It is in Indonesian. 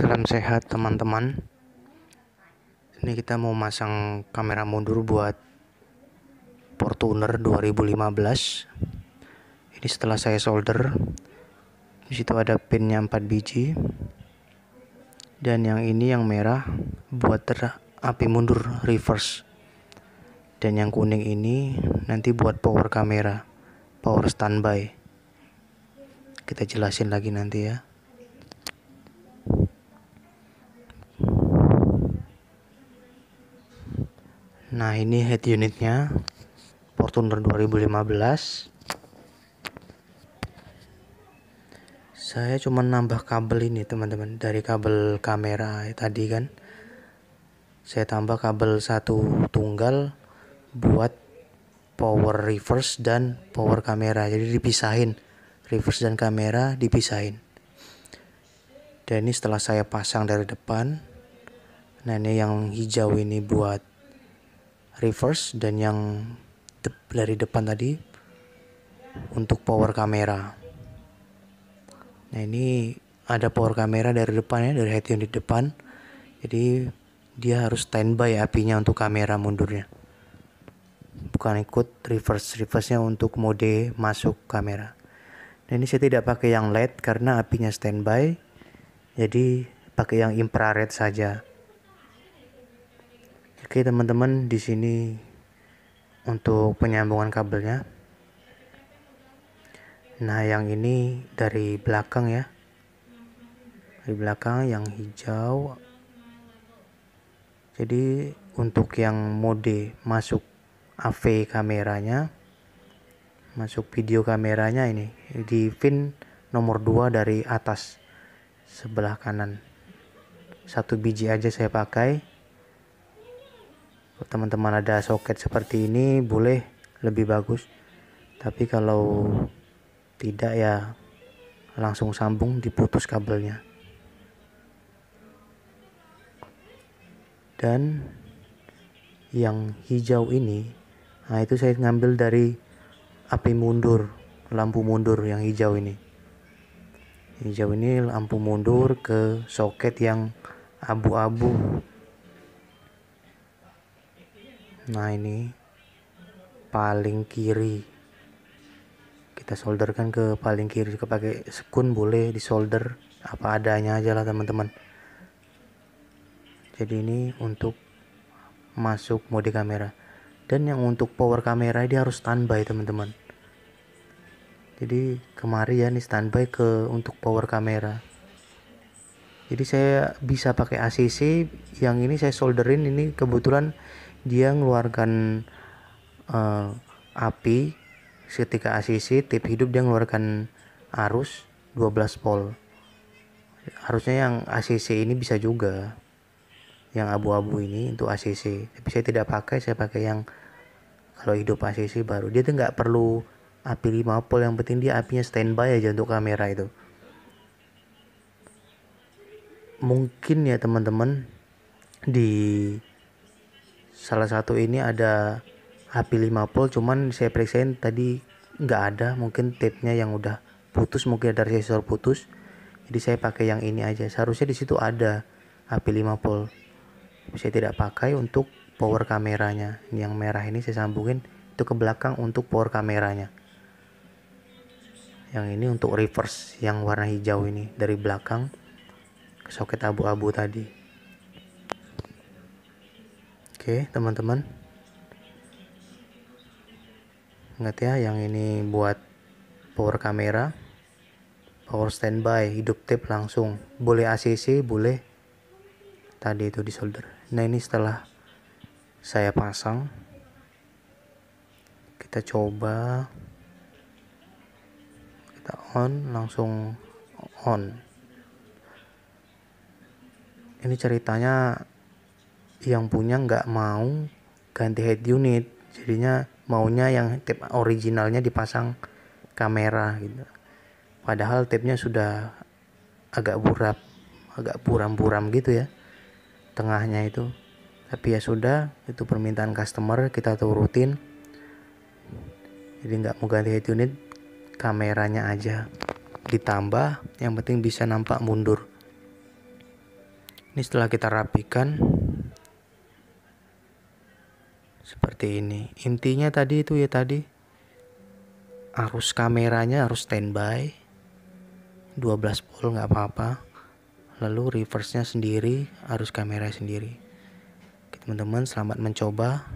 Salam sehat teman-teman. Ini kita mau masang kamera mundur buat Fortuner 2015. Ini setelah saya solder. Di situ ada pinnya 4 biji. Dan yang ini yang merah buat ter api mundur reverse. Dan yang kuning ini nanti buat power kamera, power standby. Kita jelasin lagi nanti ya. Nah ini head unitnya Fortuner 2015 Saya cuma nambah kabel ini teman-teman Dari kabel kamera tadi kan. Saya tambah kabel satu tunggal Buat power reverse dan power kamera. Jadi dipisahin Reverse dan kamera dipisahin. Dan ini setelah saya pasang dari depan. Nah ini yang hijau ini buat reverse dan yang de dari depan tadi untuk power kamera. Nah ini ada power kamera dari depan ya dari head unit depan. Jadi dia harus standby apinya untuk kamera mundurnya. Bukan ikut reverse reverse-nya untuk mode masuk kamera. Nah ini saya tidak pakai yang LED karena apinya standby. Jadi pakai yang infrared saja. Oke teman-teman di sini untuk penyambungan kabelnya. Nah yang ini dari belakang ya, dari belakang yang hijau. Jadi untuk yang mode masuk AV kameranya, masuk video kameranya ini di pin nomor 2 dari atas sebelah kanan. Satu biji aja saya pakai teman-teman ada soket seperti ini boleh lebih bagus. Tapi kalau tidak ya langsung sambung diputus kabelnya. Dan yang hijau ini nah itu saya ngambil dari api mundur lampu mundur yang hijau ini. Hijau ini lampu mundur ke soket yang abu-abu nah ini paling kiri. Kita solderkan ke paling kiri jika pakai sekun boleh disolder apa adanya aja lah teman-teman. Jadi ini untuk masuk mode kamera. Dan yang untuk power kamera dia harus standby teman-teman. Jadi kemari ya nih standby ke untuk power kamera. Jadi saya bisa pakai ACC yang ini saya solderin ini kebetulan dia mengeluarkan uh, api ketika ACC tip hidup dia mengeluarkan arus 12 volt. Harusnya yang ACC ini bisa juga. Yang abu-abu ini untuk ACC tapi saya tidak pakai saya pakai yang kalau hidup ACC baru. Dia tuh nggak perlu api 5 volt yang penting dia apinya standby aja untuk kamera itu. Mungkin ya teman-teman di salah satu ini ada HP 5 volt cuman saya periksain tadi nggak ada. Mungkin tape-nya yang udah putus mungkin ada resistor putus. Jadi saya pakai yang ini aja. Seharusnya di situ ada HP 5 volt saya tidak pakai untuk power kameranya. Ini yang merah ini saya sambungin itu ke belakang untuk power kameranya. Yang ini untuk reverse yang warna hijau ini dari belakang ke soket abu-abu tadi Oke teman-teman. Ingat ya yang ini buat power kamera Power standby hidup tape langsung. Boleh ACC boleh. Tadi itu di solder. Nah ini setelah saya pasang Kita coba. Kita on langsung on. Ini ceritanya yang punya nggak mau ganti head unit. Jadinya maunya yang tape originalnya dipasang kamera gitu. Padahal tape-nya sudah agak burap agak buram-buram gitu ya tengahnya itu. Tapi ya sudah itu permintaan customer kita turutin. Jadi nggak mau ganti head unit kameranya aja ditambah yang penting bisa nampak mundur. Ini setelah kita rapikan seperti ini. Intinya tadi itu ya tadi arus kameranya harus standby 12 volt nggak apa-apa. Lalu reverse nya sendiri arus kamera sendiri. Teman-teman selamat mencoba